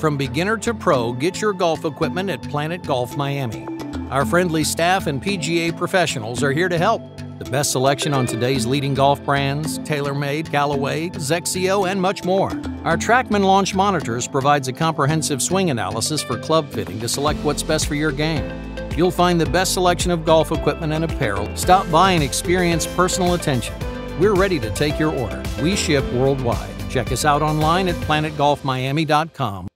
From beginner to pro, get your golf equipment at Planet Golf Miami. Our friendly staff and PGA professionals are here to help. The best selection on today's leading golf brands TaylorMade, Callaway, XXIO, and much more. Our Trackman Launch Monitors provides a comprehensive swing analysis for club fitting to select what's best for your game. You'll find the best selection of golf equipment and apparel. Stop by and experience personal attention. We're ready to take your order. We ship worldwide. Check us out online at planetgolfmiami.com.